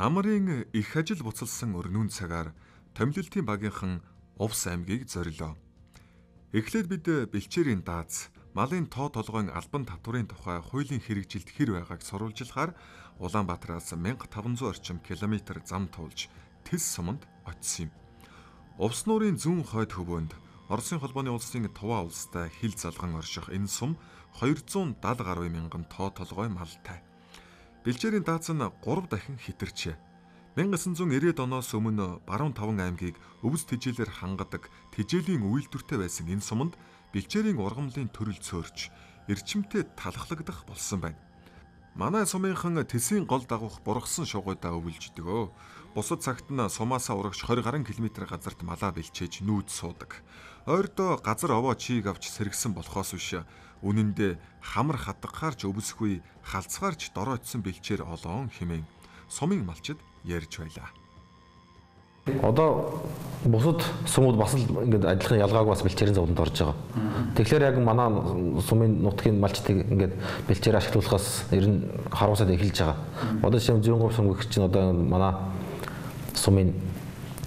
Намрын их ажил буцалсан өрнүүн цагаар томилолтын багийнхан Увс аймгийг зорилоо. Эхлээд бид бэлчээрийн дааз, малын тоо толгойн албан татврын тухай хуулийн хэрэгжилт хэр байгааг сурвалжилахаар Улаанбаатараас 1500 орчим километр зам туулж Тэс суманд очив юм. Увс нуурын зүүн хойд хөвөөнд Оросын холбооны улсын Туваа улстай хил залган орших энэ сум 270 гаруй мянган тоо толгой малтай. Бэлчээрийн даацсан 3 дахин хитэрчээ. 1990-ад оноос өмнө Баруун Таван аймгийг өвс тэжээлээр хангадаг тэжээлийн үйлдвэртэй байсан энэ суманд бэлчээрийн ургамлын төрөл цөөрч эрчимтэй талхлагдах болсон байна. Манай сумынхан тэсийн гол дагуух бургасан шугуйдаа өвлждөг өө. Бусад цагт нь сумаасаа урагш 20 гаруй километр газарт малаа бэлчээж нүүд суудаг. Ойрдоо газар овоо чийг авч сэргсэн болохоос биш үнэн дээр хамар хадгахаарч өвсгүй халцгаарч доройтсон бэлчээр олоон химэн сумын малчид ярьж байлаа. Одоо бусад сумууд бас л ингээд адилхан ялгааг бас бэлчээрийн зовлонд орж байгаа. Тэгэхээр яг манай сумын нутгийн малчдыг ингээд бэлчээр ашиглуулахаас ер нь харуулсаад эхэлж байгаа. Одоо нь зүүн говь сум гэх чинь одоо манай сумын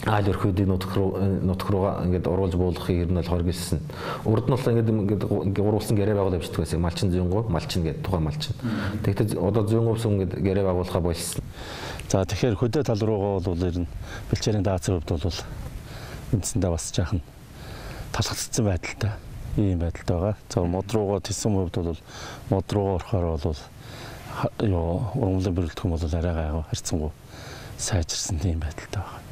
айл өрхөдийн нутг руу нутг руугаа ингээд оруулж буулгахыг ер нь бол хоригдсан. Урд нь бол ингээд ингээд гурвуулсан гэрээ байгуул явчихдаг байсан. Малчин говь, малчин гэдэг тухайн малчин. Тэгэхээр одоо говь сум ингээд гэрээ байгуулахаа болсон. За тэгэхээр хөдөө тал руугаа бол ер нь бэлчээрийн даацын хувьд бол үндсэндээ бас жаахан талхацсан байдалтай ийм байдалтай байгаа. За мод руугаа тисэн хувьд бол мод руугаа орохоор бол юу ургамлын бүрэлдэхүүн бол арай гайгүй харьцангуй сайжирсан тийм байдалтай байгаа.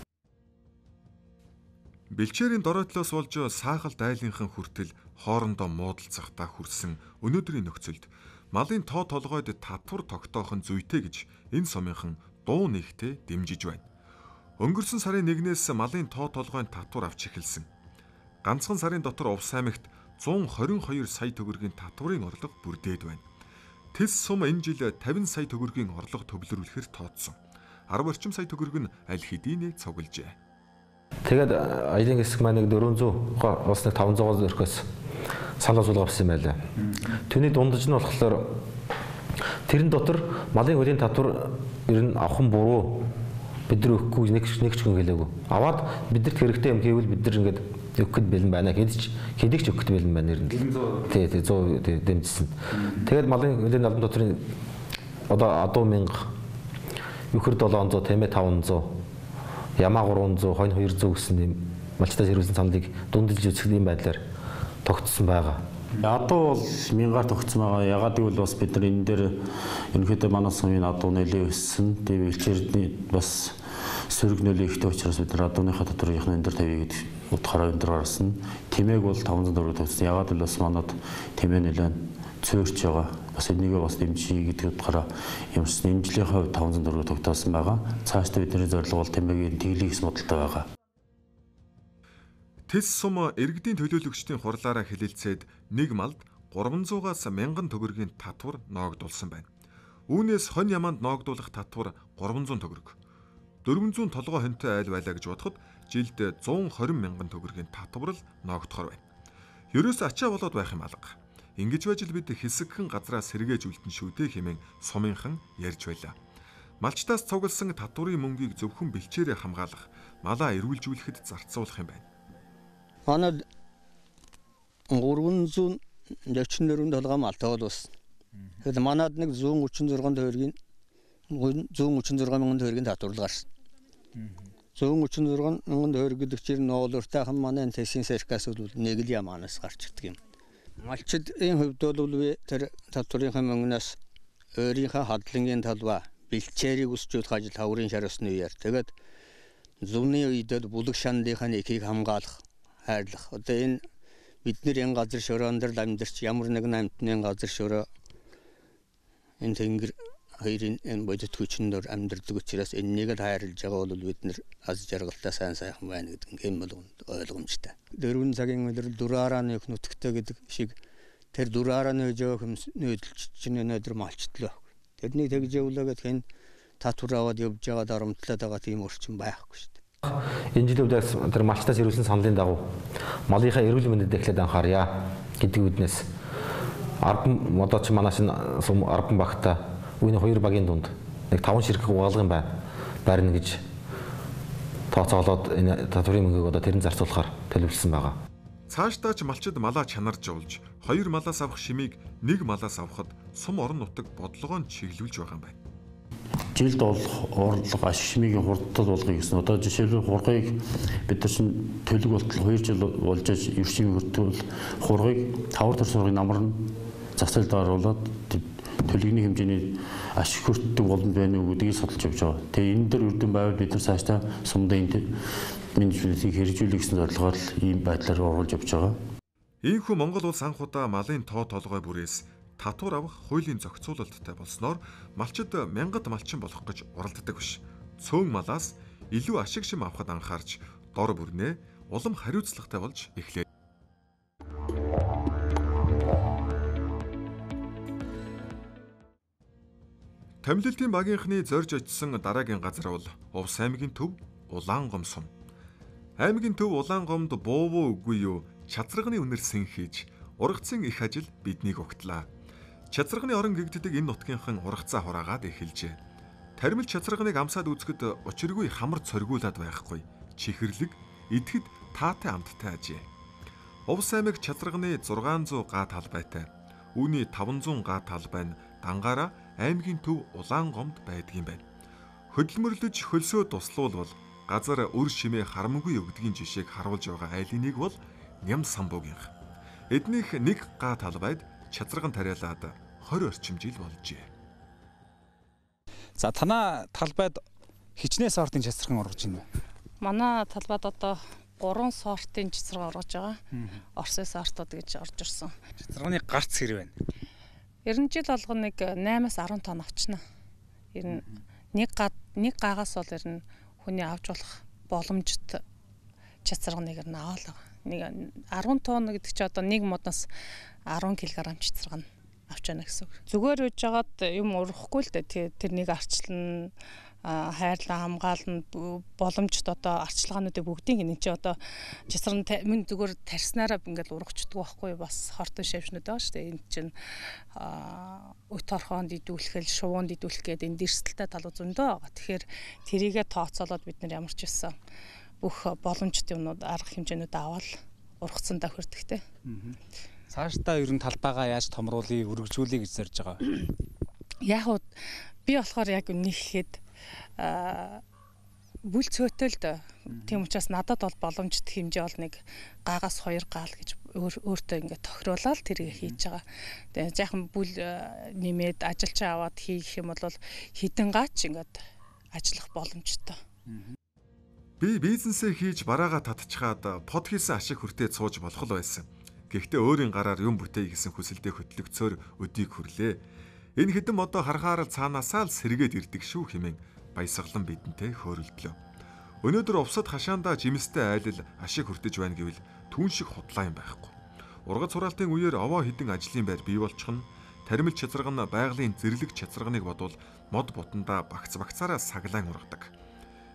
Бэлчээрийн доройтлоос болж саахал дайлынхан хүртэл хоорондоо муудалцахтаа хүрсэн өнөөдрийн нөхцөлд малын тоо толгойд татвар тогтоох нь зүйтэй гэж энэ сумынхан дуу нэгтээ дэмжиж байна. Өнгөрсөн сарын 1-ээс малын тоо толгойн татвар авч эхэлсэн. Ганцхан сарын дотор Увс аймагт 122 сая төгрөгийн татврын орлого бүрдээд байна. Тэс сум энэ жил 50 сая төгрөгийн орлого төвлөрүүлэхээр тооцсон. 10 орчим сая төгрөг нь аль хэдийнэ цуглжээ. Тэгээд аялын хэсэг маань нэг 400 бас нэг 500 өрхөөс санал асуулга авсан юм байлаа. Түүний дундаж нь болохоор тэрэн дотор малын хөлийн татвар ер нь авах нь буруу бид нар өгөхгүй нэг нэг ч хүн хэлээгүй. Аваад бидэрт хэрэгтэй юм гэвэл бид нар ингээд өгөхөд бэлэн байна. Хэдич хэдийч өгөхөд бэлэн байна нэр нь. Тий, тий 100 дэмжсэн. Тэгээд малын хөлийн албан дотрын одоо адуу мянга Юхэр 700, Тэмээ 500, Ямаа 300, Хонь 200 гэсэн юм малчтаас ирүүлсэн цамдыг дундэлж үзэх юм байдлаар тогтсон байгаа. Адуу бол мянгаар тогтсон байгаа. Ягаад гэвэл бас бид нар энэ дээр ерөнхийдөө манай сумын адуу нэлээд өссөн. Тийм илчээрний бас сөрөг нөлөө ихтэй учраас бид нар адууныхаа доторынх нь энэ дээр тавья гэдэг утгаараа энэ дээр гарсан. Тэмээг бол 500 төгрөг тавьсан. Ягаад гэвэл бас манад тэмээ нэлээд цөөрч байгаа. Бас энийг бас дэмжиж гэдэг утгаараа юмсан. Энэ жилийн хувьд 500 төгрөг тогтоосон байгаа. Цаашдаа бидний зорилго бол тэмээгийн тэглийг модалтай байгаа. Тэс сум иргэдийн төлөөлөгчдийн хурлаараа хэлэлцээд нэг малд 300-аас 1000 төгрөгийн татвар ноогдуулсан байна. Үүнээс хонь яманд ноогдуулах татвар 300 төгрөг. 400 толгой хонтой айл байлаа гэж бодоход жилд 120 мянган төгрөгийн татвар л ноогдохоор байна. Ерөөс ачаа болоод байх юм алга. Ингэж байж л бид хэсэгхэн газраа сэргээж үлдэн шүдэ хэмээн сумынхан ярьж байлаа. Малчтаас цугласан татврын мөнгийг зөвхөн бэлчээрээ хамгаалах, малаа эрүүлжүүлэхэд зарцуулах юм байна. Манад 344 толгой малтаа болсон. Тэгэхээр манад нэг 136 төгрөгийн 136 мянган төгрөгийн татвар гарсан. 136 мянган төгрөг гэдэг чинь ноолуртайхан манай тэсийн сэркас бол нэг л яманаас гарч ирдэг юм. Малчдын хувьд бол би тэр татврынхаа мөнгнөөс өөрийнхөө хадлангийн талбай бэлчээрийг өсчүүлэх ажил хаврын шараас нь үеэр тэгээд зүвний үед бүлэг шандынхаа нэгийг хамгаалах хайрлах. Одоо энэ бид нэр энэ газар шороон дээр амьдарч ямар нэгэн амтны газар шороо энэ тэнгэр хоёрын энэ бодит хүчин дээр амьдардаг учраас энэнийг л хайрлаж байгаа бол бид нэр аз жаргалтай сайн сайхан байна гэдэг юм бол ойлгомжтой. Дөрвөн цагийн өдөр дураараа нөх нүтгэдэг гэдэг шиг тэр дураараа нөөж нөөдөлч чинь өнөөдөр малчтлаа. Тэрний тэгж явуулаад энэ татвар аваад явж байгаа дарамтлаад байгаа тийм орчин байхгүй шүү дээ. Энэ жилийн үед тэр малчтаас ирүүлсэн саналын дагуу малынхаа эрүүл мэндэд эхлээд анхаарья гэдэг үднээс арбан одоо ч манайш арбан багта үүний хоёр багийн дунд нэг таван ширхэг угаалгын байна. барина гэж тооцоолоод энэ татврын мөнгийг одоо тэрэн зарцуулахаар төлөвлөсөн байгаа. Цаашдаа ч малчид малаа чанарж уулж хоёр малаас авах шимийг нэг малаас авахад сум орон нутаг бодлогоо чиглүүлж байгаа юм байна. жилд олох орлого ашиг шимигийн хурдтал болгоё гэсэн. Одоо жишээлбэл хургыг бид нар чинь төлөг болтол 2 жил болж аж ершийн хурдтал хургыг 5 дахь сургын намар нь засалд оруулаад төлөвний хэмжээний ашиг хүртдэг боломж байна уу гэдгийг судалж явж байгаа. Тэгээ энэ дөр үрдэн байвал бид нар цаашдаа сумдын менежментийг хэрэгжүүлэх гэсэн зорилгоор л ийм байдлаар оруулж явж байгаа. Ийхүү Монгол улс анх удаа малын тоо толгой бүрээс татвар авах хуулийн зохицуулалттай болсноор малчид мянгад малчин болох гэж уралддаг биш. Цөөн малаас илүү ашиг шим авахд анхаарч дор бүрнээ улам хариуцлагатай болж эхлэв. Томилолтын багийнхны зорж очисон дараагийн газар бол Увс аймгийн төв Улаангом сум. Аймгийн төв Улаангомд буувуу үгүй юу чацрагны үнэр сэн хийж ургацын их ажил биднийг огтлаа. Чацрагны орон гэгддэг энэ нутгийнхан ургацаа хураагаад эхэлжээ. Тармил чацрагныг амсаад үзэхэд учиргүй хамар цоргиулаад байхгүй. Чихэрлэг идэхэд таатай амттай ажээ. Увс аймаг чацрагны 600 га талбайтай. Үүний 500 га талбай нь дангаараа аймгийн төв Улаангомд байдгийн байна. Хөдөлмөрлөж хөлсөө туслуулбал газар өр шимээ харамгүй өгдгийн жишээг харуулж байгаа айлын нэг бол Ням самбуугийнх. Эднийх нэг га талбайд чацраган тариалаад 20 орчим жил болжээ. За танаа талбайд хичнээн сортын чацраган ургаж байна. Манай талбайд одоо 3 сортын чацраг ургаж байгаа. Орсын сортууд гэж орж ирсэн. Чацраганы гарц хэрэг байна. Ер нь жил болгоно нэг 8-аас 10 тонн авчна. Ер нь нэг га нэг гаагаас бол ер нь хүний авч болох боломжит чацрагныг ер нь аваад байгаа. Нэг 10 тонн гэдэг чи одоо нэг модоос 10 кг чацраг нь авч яана гэсэн үг. Зүгээр үж жагаад юм урахгүй л дээ. Тэр нэг арчлан хайрлан хамгаална боломжт одоо арчилгаануудыг бүгдийг энэ чи одоо часран минь зүгээр тарснараа ингээл урагчдаг байхгүй бас хортон шавшнууд байгаа шүү дээ энэ чинь өт орхоонд идүүлэхэл шувуунд идүүлэх гээд энэ дэрсэлтэй талууд зөндөө байгаа. Тэгэхээр тэрийгэ тооцоолоод бид нар ямар ч байсан бүх боломжтой юмнууд арга хэмжээнүүд аваад ургацсан давхирдагтэй цаашдаа ер нь талбайгаа яаж томруулъя өргөжүүлэе гэж зорж байгаа? Яг би болохоор яг үнэхээр бүл дөө. Тийм учраас надад бол боломжит хэмжээ бол нэг гаагаас 2 гаал гэж өөртөө ингээд тохируулаад тэрийг хийж байгаа. Тэгээ жаахан бүл нэмээд ажилч аваад хийх юм бол хідэн гаач ингээд ажиллах боломжтой. Би бизнесээ хийж бараагаа татчихад под хийсэн ашиг хүртээ цууж болох л байсан. Гэхдээ өөрийн гараар юм бүтээе гэсэн хүсэлтэд хөтлөгцөөр өдийг хүрлээ. Энэ хэдэн модоо харахаар цаанаасаа л сэргээд ирдэг шүү хэмээн баясгалан бидэнтэй хөөрөлдлөө. Өнөөдөр увсад хашаандаа жимстэй айлал ашиг хүртэж байна гэвэл түүн шиг худлаа юм байхгүй. Ургац сураалтын үеэр овоо хідэн ажлын байр бий болчих нь таримл чацраг нь байгалийн зэрлэг чацрагныг бодвол мод бутандаа багц багцаараа саглаан ургадаг.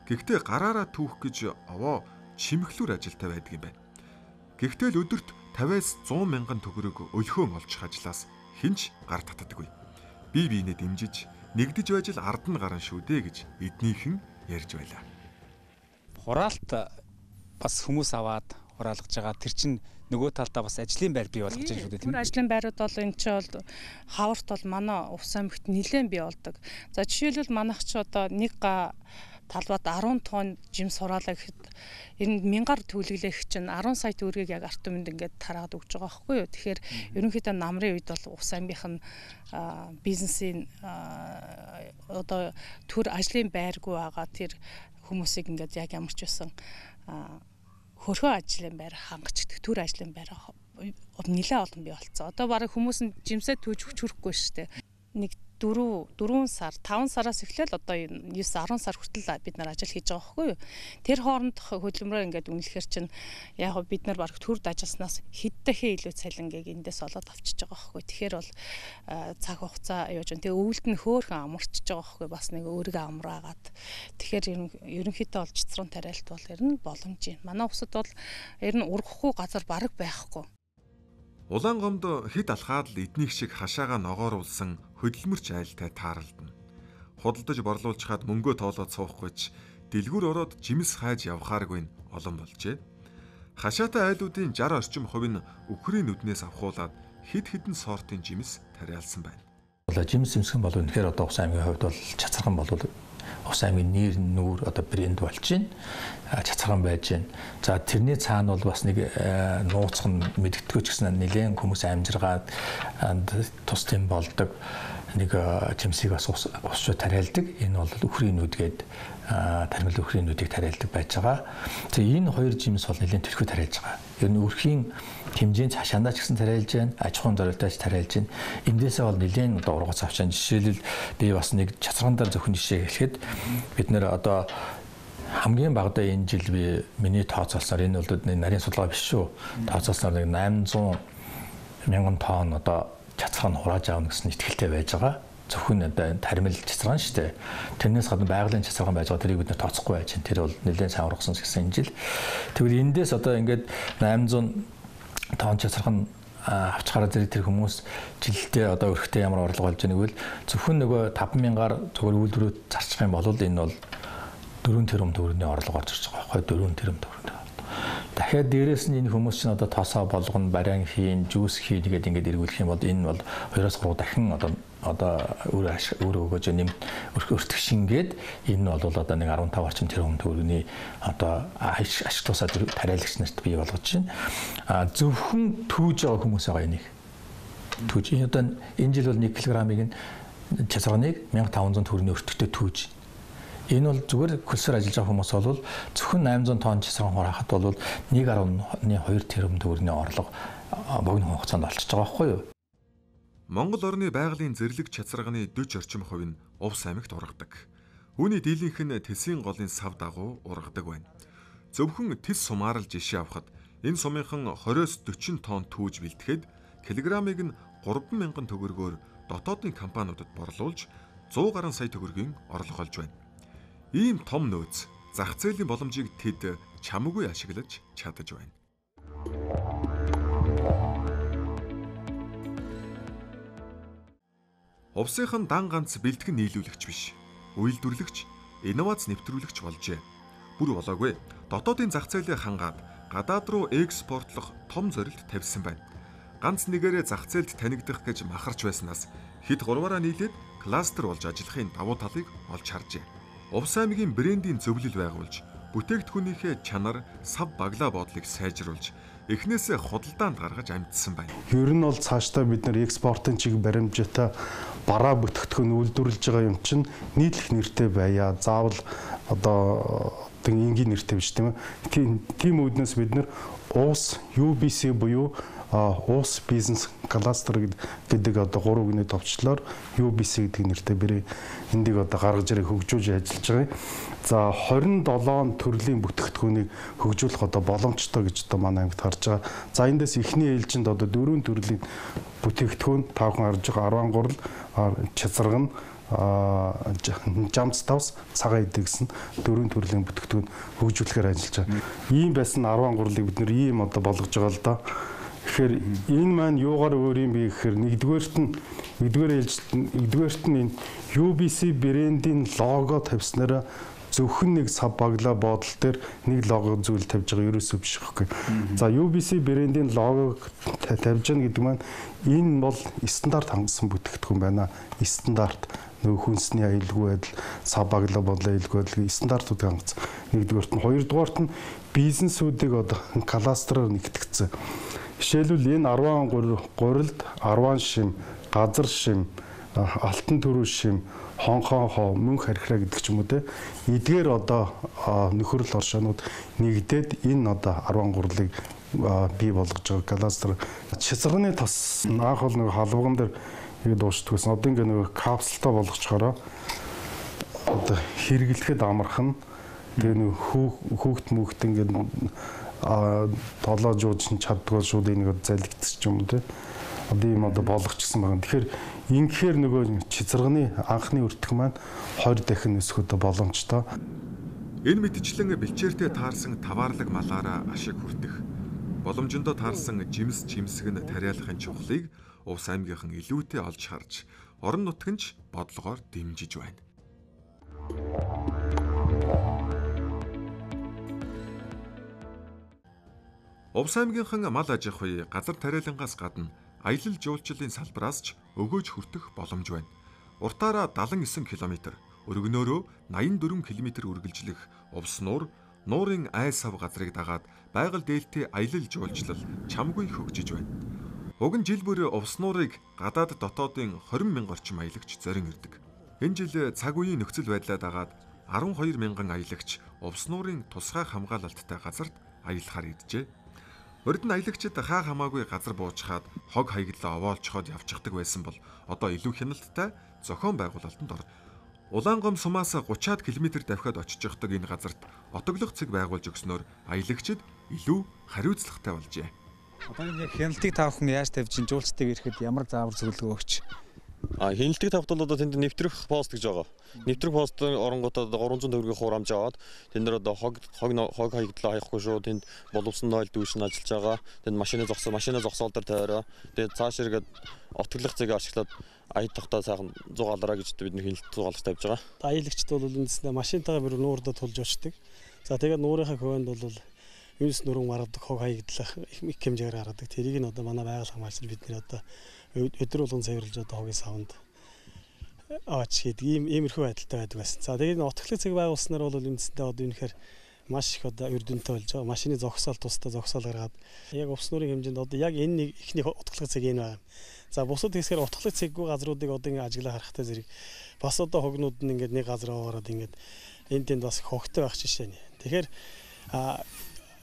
Гэхдээ гараараа түүх гэж овоо чимхлүүр ажилтай байдаг юм байна. Гэхдээ л өдөрт 50-аас 100 мянган төгрөг өлхөө олчих ажлаас хинч гар татдаггүй. Бие биенээ дэмжиж нэгдэж байж л ард нь гарна шүү дээ гэж эднийхэн ярьж байлаа. Хураалт бас хүмүүс аваад хураалгаж байгаа. Тэр чинь нөгөө талдаа бас ажлын байр бий болгож байгаа шүү дээ тийм. Ажлын байрууд бол энэ чи бол хаварт бол манай Увс аймагт нэлээд бий болдог. За жишээлбэл манайх чи одоо нэг га талбад 10 тонн жим сураалаа гэхэд энэ мянгаар төлөглөх чинь 10 сая төгрөгийг яг арт түмэнд ингээд тараад өгч байгаа байхгүй юу. Тэгэхээр ерөнхийдөө намрын үед бол ус аймгийнх нь бизнесийн одоо төр ажлын байргүй байгаа тэр хүмүүсийг ингээд яг ямар ч байсан хөрхөө ажлын байр хангаж төр ажлын байр нэлээ олон бий болцсон. Одоо бараг хүмүүс нь жимсээ түүж хүч хүрэхгүй шүү дээ. Нэг 4 4 сар 5 сараас эхлээл одоо 9 10 сар хүртэл бид нар ажил хийж байгаа байхгүй юу. Тэр хооронд хөдөлмөрөөр ингээд үнэлэхэр чинь яг гоо бид нар баг төрд ажилласнаас хэддэхээ илүү цалингийг эндээс олоод авчиж байгаа байхгүй. Тэгэхээр бол цаг хугацаа яаж вэ? Тэгээ өвөлд нь хөөхөн амарчж байгаа байхгүй. Бас нэг өөрийгөө амраагаад. Тэгэхээр ерөнхийдөө бол чицрын тариалт бол ер нь боломж юм. Манай усад бол ер нь ургахгүй газар баг байхгүй. Улаангомд хэд алхаад л эднийх шиг хашаага ногооруулсан хөдөлмөрч айлтай тааралдана. худалдаж борлуулж хаад мөнгөө тоолоод суухгүй ч дэлгүүр ороод жимс хайж явхааргүй нь олон болжээ. Хашаатай айлуудын 60 орчим хувь нь үхрийн нүднээс авахуулаад хид хідэн сортын жимс тариалсан байна. Жимс имсгэн бол үнэхээр одоо Ус аймгийн хувьд бол чацархан бол Ус аймгийн нэр нүүр одоо брэнд болж байна. Чацархан байж байна. За тэрний цаана бол бас нэг нууцхан мэдгэдэггүй ч гэсэн нэлээд хүмүүс амжиргаад тус тийм болдог нэг жимсийг бас ус ус тариалдаг. Энэ бол үхрийн нүдгээд тармил үхрийн нүдийг тариалдаг байж байгаа. Тэгээ энэ хоёр жимс бол нэлээд төлхөө тариалж байгаа. Ер нь үрхийн хэмжээнд цаашаандаа ч гэсэн тариалж байна. Аж ахуйн зорилтоож тариалж байна. Эндээсээ бол нэлээд одоо ургац авч байна. Жишээлбэл би бас нэг чацран дээр зөвхөн жишээ хэлэхэд бид нэр одоо хамгийн багадаа энэ жил би миний тооцоолсноор энэ бол нарийн судалгаа биш шүү. Тооцоолсноор нэг 800 мянган тонн одоо чацраг нь хурааж аавна гэсэн итгэлтэй байж байгаа. Зөвхөн одоо таримл чацраг шүү дээ. Тэрнээс гадна байгалийн чацраг байж байгаа тэрийг бид нэр тооцохгүй байж байна. Тэр бол нэлээд сайн ургасан гэсэн энэ жил. Тэгвэл эндээс одоо ингээд 800 тонн чацраг нь авчгараа зэрэг тэр хүмүүс жилдээ одоо өрхтөө ямар орлого болж байгааг нь зөвхөн нөгөө 5000-аар зөвхөн үйлдвэрүүд зарчих юм бол энэ бол 4 тэрбум төгрөгийн орлого орж ирж байгаа байхгүй 4 тэрбум төгрөг. Дахиад дээрэс нь энэ хүмүүс чинь одоо тосоо болгоно, бариан хийн, жуус хийн гэдэг ингээд эргүүлэх юм бол энэ бол 2-3 дахин одоо одоо өөр өөр өгөөж нэм өртөх шингээд энэ нь бол одоо нэг 15 орчим тэрбум төгрөгийн одоо ашиглаасаа тариалагч нарт бий болгож байна. А зөвхөн түүж байгаа хүмүүс байгаа энийг. Түүж энэ одоо энэ жил бол 1 кг-ыг нь чацраганыг 1500 төгрөгийн өртөгтэй түүж Энэ бол зүгээр хөлсөр ажиллаж байгаа хүмүүс бол зөвхөн 800 тонн чисран хураахад бол 1.2 тэрбум төгрөгийн орлого богино хугацаанд олчж байгаа байхгүй юу? Монгол орны байгалийн зэрлэг чацарганы 40 орчим хувь нь Увс аймагт ургадаг. Үүний дийлэнх нь Тэсийн голын сав дагуу ургадаг байна. Зөвхөн Тэс сумаар л жишээ авахад энэ сумынхан 20-с 40 тонн түүж бэлтгэхэд килограммыг нь 3000 төгрөгөөр дотоодын компаниудад борлуулж 100 гаруй сая төгрөгийн орлого олж байна. Ийм том нөөц зах зээлийн боломжийг тэд чамгүй ашиглаж чадаж байна. Увсынхан дан ганц бэлтгэн нийлүүлэгч биш. Үйлдвэрлэгч, инновац нэвтрүүлэгч болжээ. Бүр болоогүй. Дотоодын зах зээлээ хангаад гадаад руу экспортлох том зорилт тавьсан байна. Ганц нэгээрээ зах зээлд танигдах гэж махарч байснаас хэд гурваараа нийлээд кластер болж ажиллахын давуу талыг олж харжээ. Увс аймгийн брендийн зөвлөл байгуулж бүтээгдэхүүнийхээ чанар, сав баглаа бодлыг сайжруулж эхнээсээ худалдаанд гаргаж амжсан байна. Ер нь бол цаашдаа бид нар экспортын чиг баримжаатай бараа бүтээгдэхүүн үйлдвэрлэж байгаа юм чинь нийтлэх нэртэй байя. Заавал одоо энгийн нэртэй биш тийм ээ. Тийм үүднээс бид нар уус UBC буюу уус бизнес кластер гэдэг одоо гурван үгний товчлоор UBC гэдэг нэртэй бэрээ эндийг одоо гаргаж ирээ хөгжүүлж ажиллаж байгаа. За 27 төрлийн бүтээгдэхүүнийг хөгжүүлэх одоо боломжтой гэж одоо манай аймагт харж байгаа. За эндээс эхний ээлжинд одоо дөрвөн төрлийн бүтээгдэхүүн таахан харж байгаа 13 л чацарган жамц тавс цагаан идэ гэсэн дөрвөн төрлийн бүтээгдэхүүн хөгжүүлэхээр ажиллаж байгаа. Ийм байсан 13-ыг бид нэр ийм одоо болгож байгаа л да. Тэгэхээр энэ маань юугаар өөр юм бэ гэхээр нэгдүгээрт нь нэгдүгээр ээлж нэгдүгээрт нь энэ UBC брэндийн лого тавьснараа зөвхөн нэг сав багла бодол дээр нэг лого зүйл тавьж байгаа ерөөсөө биш хэвгүй. За UBC брэндийн логог тавьж гэнэ гэдэг маань энэ бол стандарт хангасан бүтээгдэхүүн байна. Стандарт нөгөө хүнсний аюулгүй байдал, сав багла бодлоо аюулгүй байдал стандартууд хангацсан. Нэгдүгээрт нь, хоёрдугаарт нь бизнесүүдийг одоо кластераар нэгтгэгдсэн. Жишээлбэл энэ 13 гурилд 10 шим, газар шим, алтан төрүү шим, хонхон хоо, мөнх хархираа гэдэг ч юм уу те. Эдгээр одоо нөхөрл оршоонууд нэгдээд энэ одоо 13-ыг бий болгож байгаа кластер чицганы тос анх бол нэг халвган дээр ингэ дуушдаг гэсэн. Одоо ингэ нэг капсултай болгочхороо одоо хэрэглэхэд амархан тэгээ нэг хүүхд мөхт ингэ а толоо жууж чаддгүй шууд энийг залгидчих юм те. Одоо ийм одоо болгочихсон байна. Тэгэхээр ингэхээр нөгөө чизэрганы анхны өртөх маань 20 дахин өсөхөд боломжтой. Энэ мэдчлэн бэлчээртэй таарсан таваарлаг малаараа ашиг хүртэх боломжиндоо таарсан жимс чимсэг нь тариалахын чухлыг Увс аймгийнхан илүүтэй олж харж орон нутгынч бодлогоор дэмжиж байна. Увс аймгийнхан мал аж ахуй газар тариалангаас гадна аялал жуулчлалын салбараас ч өгөөж хүртэх боломж байна. Уртаараа 79 км, өргөнөөрөө 84 км үргэлжлэх увс нуур нуурын ай сав газрыг дагаад байгаль дээлтэй аялал жуулчлал чамгүй хөгжиж байна. Уг нь жил бүр увс нуурыг гадаад дотоодын 20 мянга орчим аялагч зорин ирдэг. Энэ жил цаг үеийн нөхцөл байдлаа дагаад 12 мянган аялагч увс нуурын тусгай хамгаалалттай газарт аялахаар иржээ. Урд нь аялагчид хаа хамаагүй газар буучхаад хог хаяглаа овоолчхоод явчихдаг байсан бол одоо илүү хяналттай зохион байгуулалтанд ор. Улаангом сумаас 30-аад км давхиад очиж явдаг энэ газарт отоглох цэг байгуулж өгснөөр аялагчид илүү хариуцлагатай болжээ. Одоо энэ хяналтыг та бүхэн яаж тавьж жуулчдыг ирэхэд ямар заавар зөвлөгөө өгч А хяналтыг тавьд бол одоо тэнд нэвтрэх пост гэж байгаа. Нэвтрэх пост оронгуудад 300 төгрөгийн хурамж аваад тэнд дээр одоо хог хог хог хаягдлаа хаяхгүй шүү. Тэнд боловсон нойл дүүшин ажиллаж байгаа. Тэнд машины зогсоо машины зогсоол дээр тойроо. Тэгээд цааш эргээд отглох цэгийг ашиглаад аяд тогтоо сайхан зугаалараа гэж бид нэг хяналт зугаалж тавьж байгаа. Аялагчд бол үндсэндээ машинтайгаа бүр нуурдаа тулж очдөг. За тэгээд нуурынхаа хөвөнд бол юунс нурууг маргадаг хог хаягдлах их хэмжээгээр гаргадаг. Тэрийг нь одоо манай байгаль хамгаалч бидний одоо өдөр болгон цэвэрлж одоо хогийн савнд аваач хийдэг ийм иймэрхүү байдалтай байдаг байсан. За тэгээд утгалыг цэг байгуулснаар бол үндсэндээ одоо үнэхээр маш их одоо өрдөнтэй болж байгаа. Машины зогсоол тусдаа зогсоол гаргаад яг увс нурын хэмжээнд одоо яг энэ нэг ихний утгалыг цэг энэ байна. За бусад хэсгээр утгалыг цэггүй газруудыг одоо ингэ ажиглаа харахтай зэрэг бас одоо хогнууд нь ингээд нэг газар ороод ингээд энэ тэнд бас хогтой байх жишээ нэ. Тэгэхээр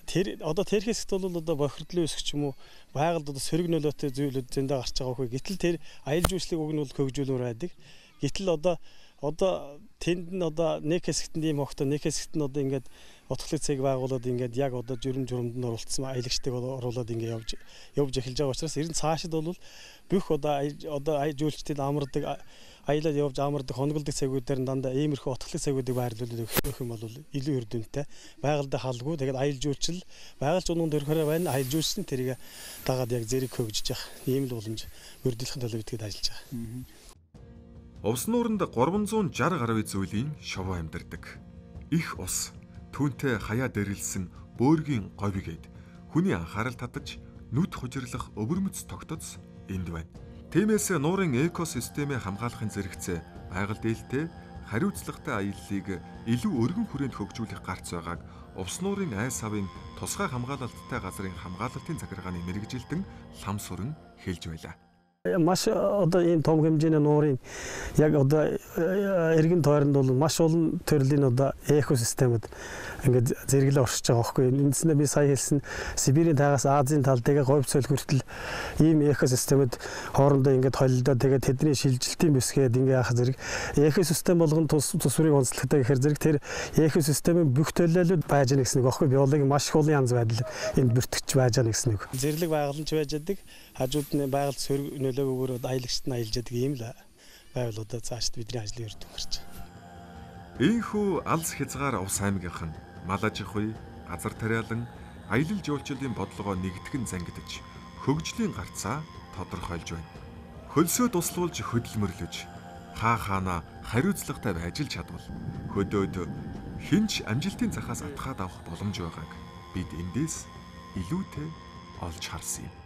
тэр одоо тэр хэсэгт бол одоо бохирдлын өсөх ч юм уу байгальд одоо сөрөг нөлөөтэй зүйлүүд зөндөө гарч байгаа хөө. Гэтэл тэр аялал жуулчлалыг уг нь бол хөгжүүлмөр байдаг. Гэтэл одоо одоо тэнд нь одоо нэг хэсэгт нь ийм хогтой нэг хэсэгт нь одоо ингээд утгалыг цэг байгуулад ингээд яг одоо журам журамд нь оролцсон аялагчдыг оруулаад ингээд явж явж эхэлж байгаа учраас ер нь цаашид бол бүх одоо одоо аяж жуулчдын амардаг аялаад явж амардаг хонголдог цагуудаар нь дандаа иймэрхүү утгалыг цагуудыг байрлуулад өгөх юм бол илүү өрдөнтэй. Байгальд халгүй тэгээд аялал жуулчил байгальч унуун төрхөөрөө байна. Аялал жуулчны тэрийг дагаад яг зэрэг хөгжиж явах ийм л боломж өрдөлхийн төлөө битгээд ажиллаж байгаа. Увс нууранд 360 гаруй зүйлийн шово амьдардаг. Их ус, түүнтэй хаяа дэрэлсэн бөөргийн говьгээд хүний анхаарал татаж нүд хужирлах өвөрмөц тогтоц энд байна. Тиймээс нуурын экосистемээ хамгаалахын зэрэгцээ байгаль дээлтэй хариуцлагатай аяллыг илүү өргөн хүрээнд хөгжүүлэх гарц байгааг Увс нуурын айс савын тусгай хамгаалалттай газрын хамгаалалтын захиргааны мэрэгжилтэн лам сүрэн хэлж байлаа маш одоо ийм том хэмжээний нуурын яг одоо эргэн тойронд бол маш олон төрлийн одоо экосистемүүд ингээд зэрэглээ оршиж байгаа байхгүй. Эндснээ би сая хэлсэн Сибирийн тагаас Азийн тал тэгээ говь цол хүртэл ийм экосистемүүд хоорондоо ингээд холилдоо тэгээ тэдний шилжилтийн бүсгээд ингээ яах зэрэг экосистем болгон тус тусврыг онцлогтой гэхээр зэрэг тэр экосистемийн бүх төлөөлөлд байж гэнэ гэсэн үг байхгүй. Биологийн маш их олон янз байдал энд бүртгэж байж гэнэ гэсэн үг. Зэрлэг байгаламж байж байдаг хажууд нь байгальд сөрөг нөлөөгөөр аялагчт нь аялж яадаг ийм л байгууллагуудад цаашд бидний ажлын үр дүн гарч. Ийхүү алс хязгаар ус аймгийнх нь мал аж ахуй, газар тариалан, аялал жуулчлалын бодлогоо нэгтгэн зангидж хөгжлийн гарцаа тодорхойлж байна. Хөлсөө туслуулж хөдөлмөрлөж хаа хаана хариуцлагатай л чадвал хөдөөд хинч амжилтын захаас атгаад авах боломж байгааг бид эндээс илүүтэй олж харсан юм.